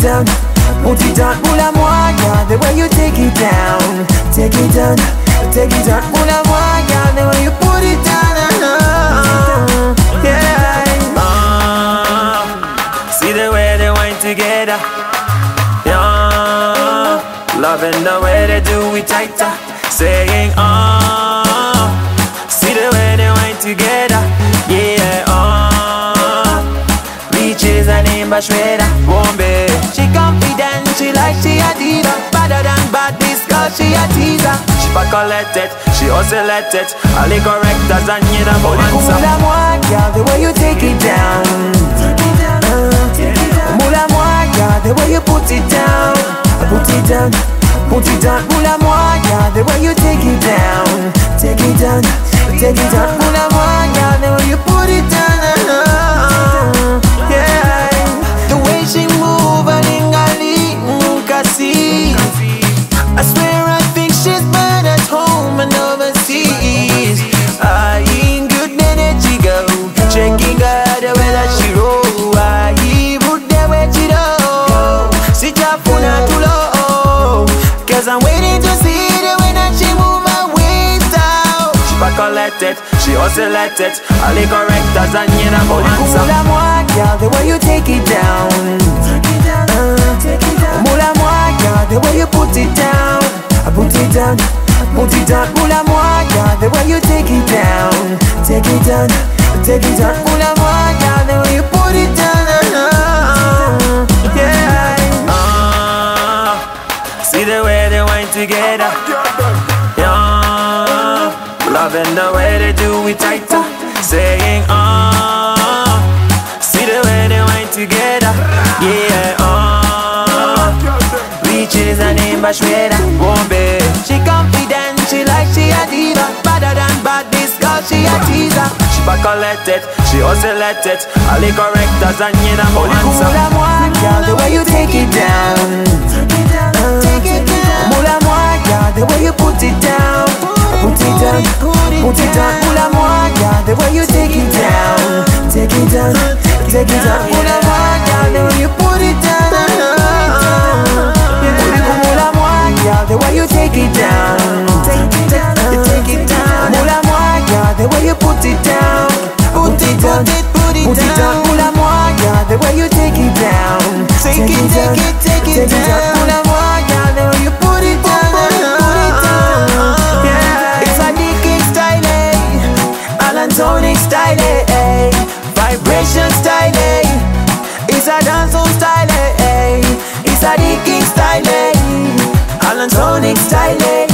it down, put it down. Mulamwa, girl, the way you take it down, take it down, take it down. Mulamwa, girl, the way you put it down. Uh, yeah. Ah, see the way they wine together. Yeah, loving the way they do it tighter. Saying ah, see the way they wine together. Yeah, a name but shredder. Bombe. She confident, she like she a diva. Better than bad, this girl, she a teaser. She back collect it, she also let it. All the correctors and you for Mula answer. moi, girl, the way you take it down. Mulamwa, girl, the way you put it down. Put it down, put it down. Mulamwa, girl, the way you take it down. Take it down, take it down collect it, she also let it. All the correctors and you know for answer. Mulamwa, girl, the way you take it down. Mulamwa, girl, the way you put it down. I Put it down, put it down. Mulamwa, girl, the way you take it down. Take it down, take it down. Mulamwa, girl, the way you put it down. Yeah. Ah, see the way they wine together. Loving the way they do it tighter. Saying ah, see the way they wine together. Yeah, ah, reaches a name but shredder. Bombe. She confident, she like she a diva Better than bad, this girl, she a teaser She back collect it, she also let it. All the correctors and you know answer. Moula moi, girl, the way put it down Mulamwa, girl, the way you take it down. Take it down, take it down Mulamwa, girl, A digging style, eh Allan Toniks style, eh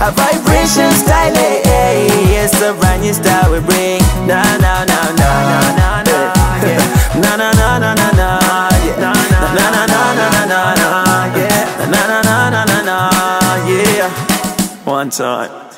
A vibration style, eh It's a brand new style we bring Na na na na na na na. Na na na na na na. Na na na na na na na na. Na na na na na. One time.